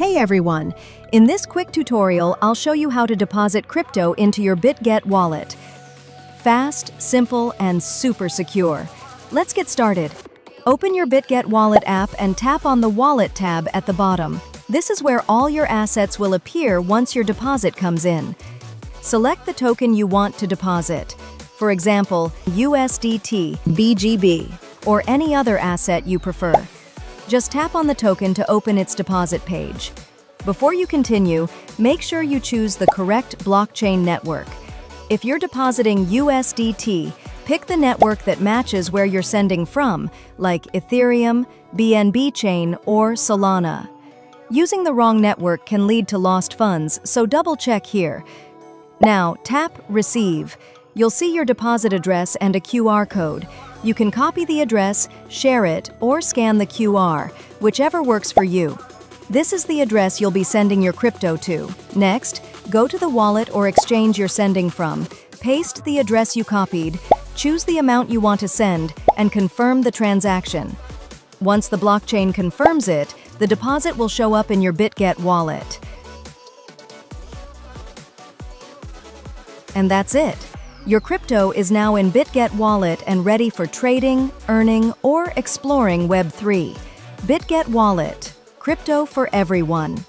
Hey everyone! In this quick tutorial, I'll show you how to deposit crypto into your Bitget wallet. Fast, simple, and super secure. Let's get started. Open your Bitget wallet app and tap on the Wallet tab at the bottom. This is where all your assets will appear once your deposit comes in. Select the token you want to deposit. For example, USDT, BGB, or any other asset you prefer. Just tap on the token to open its deposit page. Before you continue, make sure you choose the correct blockchain network. If you're depositing USDT, pick the network that matches where you're sending from, like Ethereum, BNB Chain, or Solana. Using the wrong network can lead to lost funds, so double check here. Now, tap Receive. You'll see your deposit address and a QR code. You can copy the address, share it, or scan the QR, whichever works for you. This is the address you'll be sending your crypto to. Next, go to the wallet or exchange you're sending from, paste the address you copied, choose the amount you want to send, and confirm the transaction. Once the blockchain confirms it, the deposit will show up in your Bitget wallet. And that's it. Your crypto is now in Bitget Wallet and ready for trading, earning, or exploring Web3. Bitget Wallet, crypto for everyone.